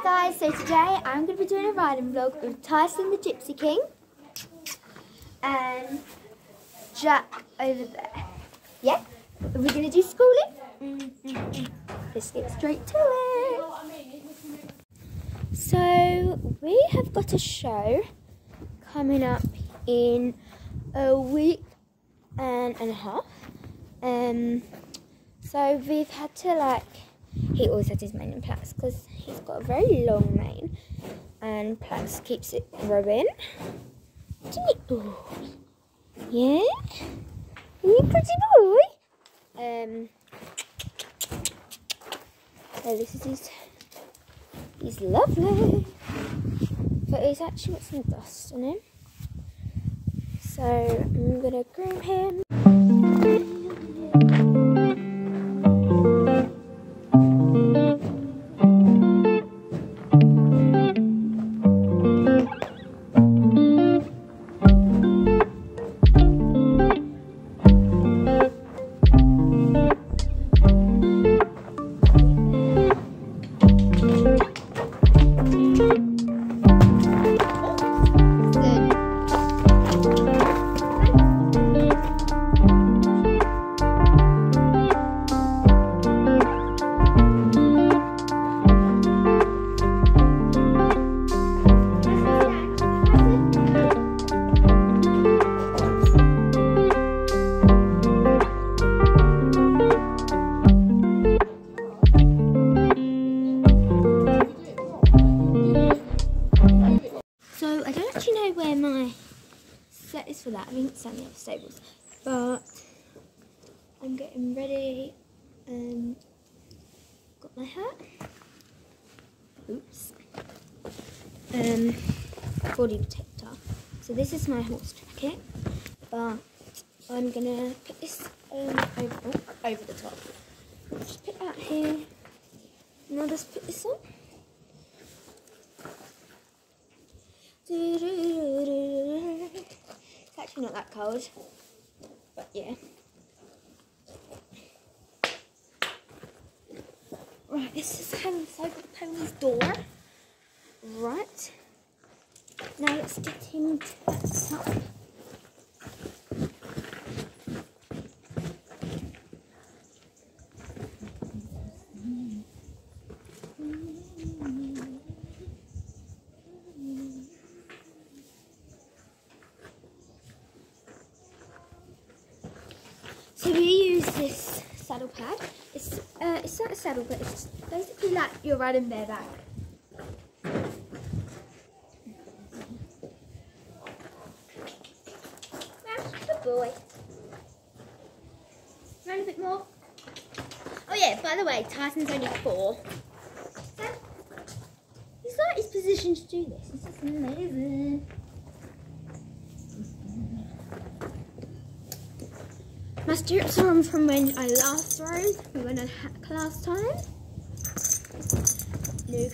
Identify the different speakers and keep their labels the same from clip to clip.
Speaker 1: Hi guys, so today I'm going to be doing a riding vlog with Tyson the Gypsy King and Jack over there. Yeah, are we going to do schooling? Let's get straight to it. So we have got a show coming up in a week and, and a half. Um, so we've had to like he always has his mane in plaits because he's got a very long mane and plaits keeps it growing. Yeah? You pretty boy? Um, so this is his, he's lovely. But he's actually got some dust on him. So I'm going to groom him. Other stables. But I'm getting ready and got my hat. Oops. Um body protector. So this is my horse jacket. But I'm gonna put this um, over, over the top. Just put that here. Now just put this on. Not that cold, but yeah. Right, this is how inside the pony's door. Right. Now let's get him to that top. So we use this saddle pad. It's uh, it's not a saddle, but it's basically like you're riding bareback. Good boy. Run a bit more. Oh yeah, by the way, Tyson's only four. So, he's like his position to do this. This is amazing. My stirrups are from when I last rode, when I had last time. New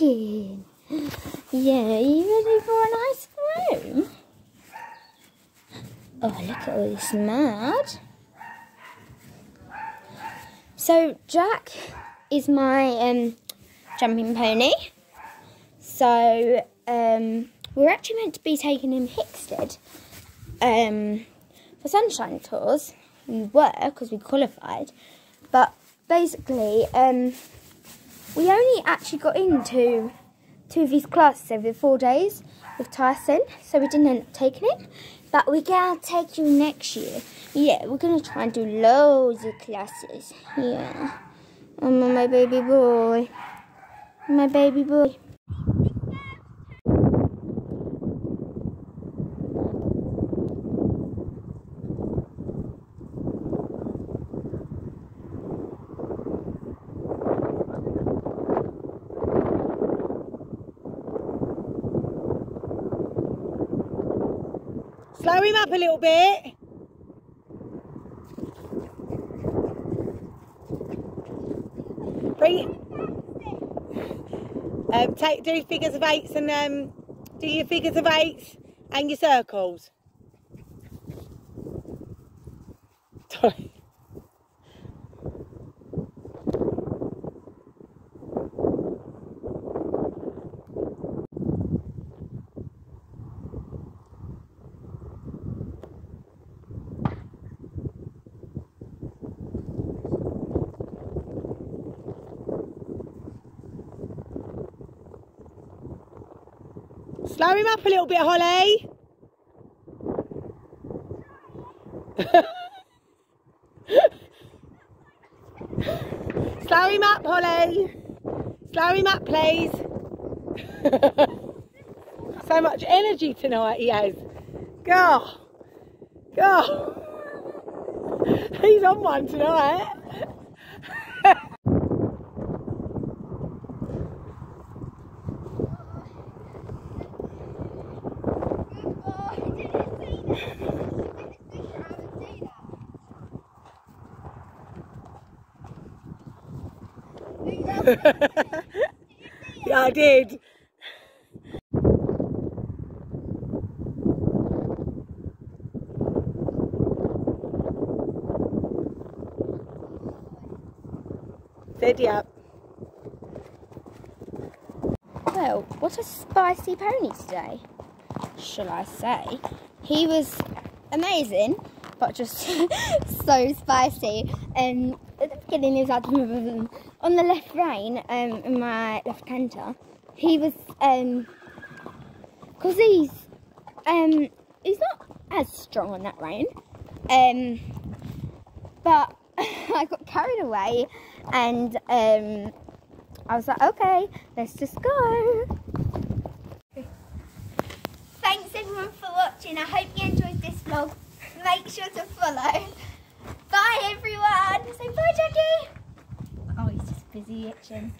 Speaker 1: Yeah, you ready for an ice cream? Oh, look at all this mud. So Jack is my um, jumping pony. So um, we're actually meant to be taking him Hickstead um, for sunshine tours. We were because we qualified, but basically um, we only actually got into two of his classes over the four days with Tyson, so we didn't end up taking him. But we're gonna take you next year. Yeah, we're gonna try and do loads of classes. Yeah. Oh, my baby boy. My baby boy.
Speaker 2: Slow him up a little bit. Bring um, take do figures of eights and um, do your figures of eights and your circles. Sorry. Slow him up a little bit, Holly. Slow him up, Holly. Slow him up, please. so much energy tonight he has. Go. Go. He's on one tonight. yeah, I did. Steady up.
Speaker 1: Well, what a spicy pony today, shall I say. He was amazing, but just so spicy. And at the beginning, on the left rein, um, in my left canter, he was, um, because he's, um, he's not as strong on that rein, um, but I got carried away and, um, I was like, okay, let's just go. Thanks everyone for watching. I hope you enjoyed this vlog. Make sure to follow. Bye everyone. Say bye, Jackie. Oh, he's just busy itching.